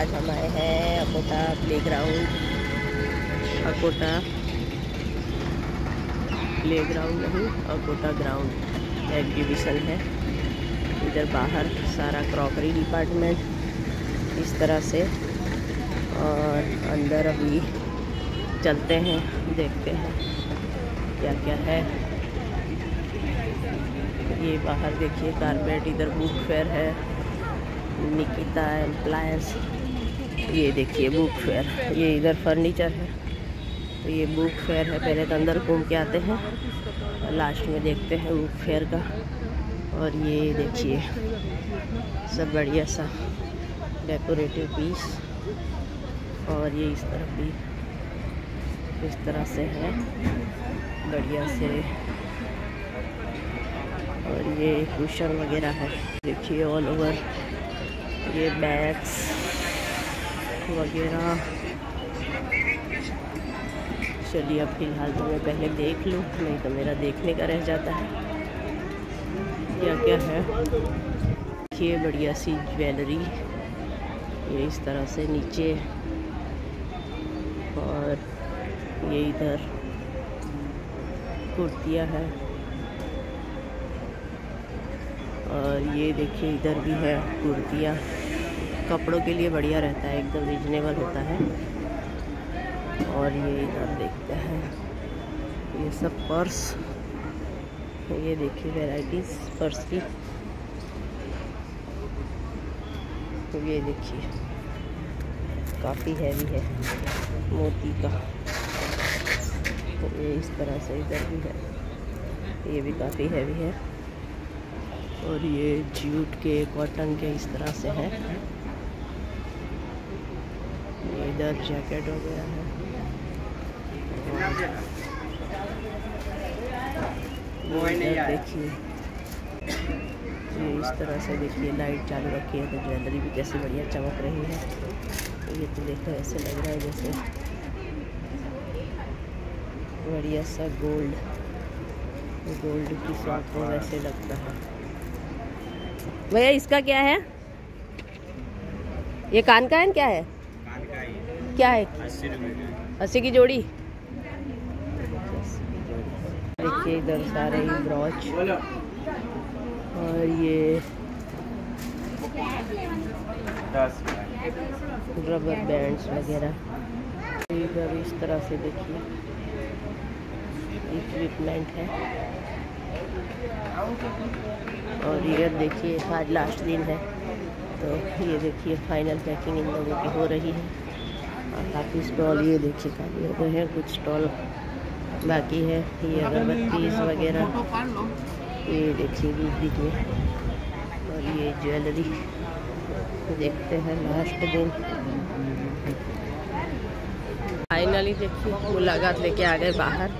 आज हम आए हैं Akota play ground Akota play ground नहीं, अकोटा ग्राउंड एग्जीबिशन है। इधर बाहर सारा क्रॉकरी डिपार्टमेंट इस तरह से। और अंदर अभी चलते हैं, देखते हैं क्या क्या है। ये बाहर देखिए कारपेट इधर बुक फेयर है। निकिता एम्प्लायंस। ये देखिए बुक फेयर ये इधर फर्नीचर है। तो ये बुक फेयर है। पहले तो अंदर घूम के आते हैं। और लास्ट में देखते हैं बुक फेयर का। और ये देखिए, सब बढ़िया सा डेकोरेटिव पीस और ये इस तरफ़ भी इस तरह से है। बढ़िया से। और ये कुशन वगैरह है। देखिए ऑल ओवर ये बैग्स वगैरह। चलिए अब फ़िलहाल तो मैं पहले देख लूँ, नहीं तो मेरा देखने का रह जाता है। क्या क्या है? देखिए बढ़िया सी ज्वेलरी, ये इस तरह से नीचे, और ये इधर कुर्तियाँ है। और ये देखिए, इधर भी है कुर्तियाँ। कपड़ों के लिए बढ़िया रहता है, एकदम रिजनेबल होता है। और ये इधर देखते हैं, ये सब पर्स, ये देखिए वैराइटीज़ पर्स की। ये देखिए, काफ़ी हैवी है, मोती का। तो ये इस तरह से इधर भी है, ये भी काफ़ी हैवी है। और ये जूट के कॉटन के इस तरह से है। इधर जैकेट हो गया है। देखिए। ये इस तरह से देखिए लाइट चालू रखी है तो ज्वेलरी भी कैसे बढ़िया चमक रही है। तो ये तो देखो ऐसे लग रहा है जैसे बढ़िया सा गोल्ड गोल्ड की शॉप को वैसे लगता है। भैया इसका क्या है? ये कान का है क्या है? क्या है? अस्सी की जोड़ी। देखिए, इधर सारे ही ब्रॉच। और ये रबर बैंड्स वगैरह। इधर इस तरह से देखिए इक्विपमेंट है। और ये देखिए, आज लास्ट दिन है। तो ये देखिए फाइनल पैकिंग इन लोगों की हो रही है। और काफ़ी स्टॉल ये देखिए, खाली हो गए हैं, कुछ स्टॉल बाकी है, ये अगरबत्तीस वगैरह। ये देखिए बीच और ये ज्वेलरी, देखते हैं लास्ट दिन। फाइनली देखिए, मुलाकात लेके आ गए बाहर।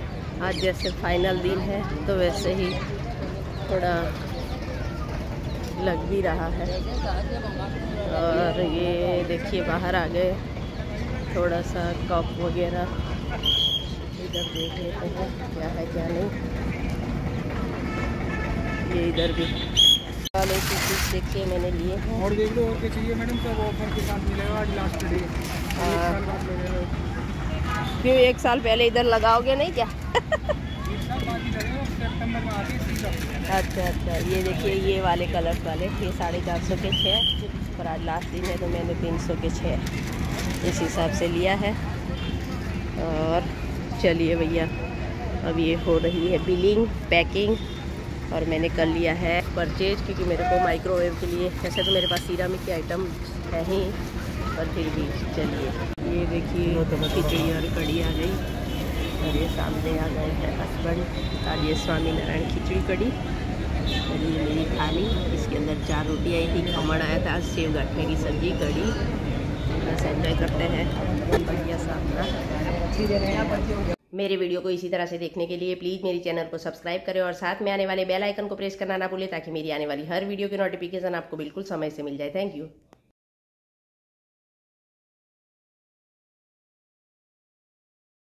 आज जैसे फाइनल दिन है तो वैसे ही थोड़ा लग भी रहा है। और ये देखिए, बाहर आ गए। थोड़ा सा कप वगैरह इधर देख लेते हैं क्या है क्या नहीं। ये इधर भी वाले की चीज़ देखिए मैंने लिए हैं। और देख लो और क्या चाहिए मैडम सब ऑफ़र के साथ मिलेगा आज लास्ट डे क्यों एक साल पहले इधर लगाओगे नहीं क्या? अच्छा अच्छा ये देखिए ये वाले कलर्स वाले ये साढ़े चार सौ के छः और आज लास्ट दिन है तो मैंने तीन सौ के छः इस हिसाब से लिया है। और चलिए भैया, अब ये हो रही है बिलिंग पैकिंग और मैंने कर लिया है परचेज क्योंकि मेरे को माइक्रोवेव के लिए, वैसे तो मेरे पास सीरामिक के आइटम है ही, पर फिर भी चलिए। ये देखिए खिचड़ी और कड़ी आ गई। और ये सामने आ गए हैं हस्बैंड आज ये स्वामी नारायण खिचड़ी कड़ी। और ये मेरी थाली, इसके अंदर चार रोटी आई थी, खमण आया था, सेव गट्ठे की सब्ज़ी कड़ी। बस एंजॉय करते हैं। बढ़िया सा अपना। मेरे वीडियो को इसी तरह से देखने के लिए प्लीज़ मेरे चैनल को सब्सक्राइब करें और साथ में आने वाले बेल आइकन को प्रेस करना ना भूलें ताकि मेरी आने वाली हर वीडियो की नोटिफिकेशन आपको बिल्कुल समय से मिल जाए। Thank you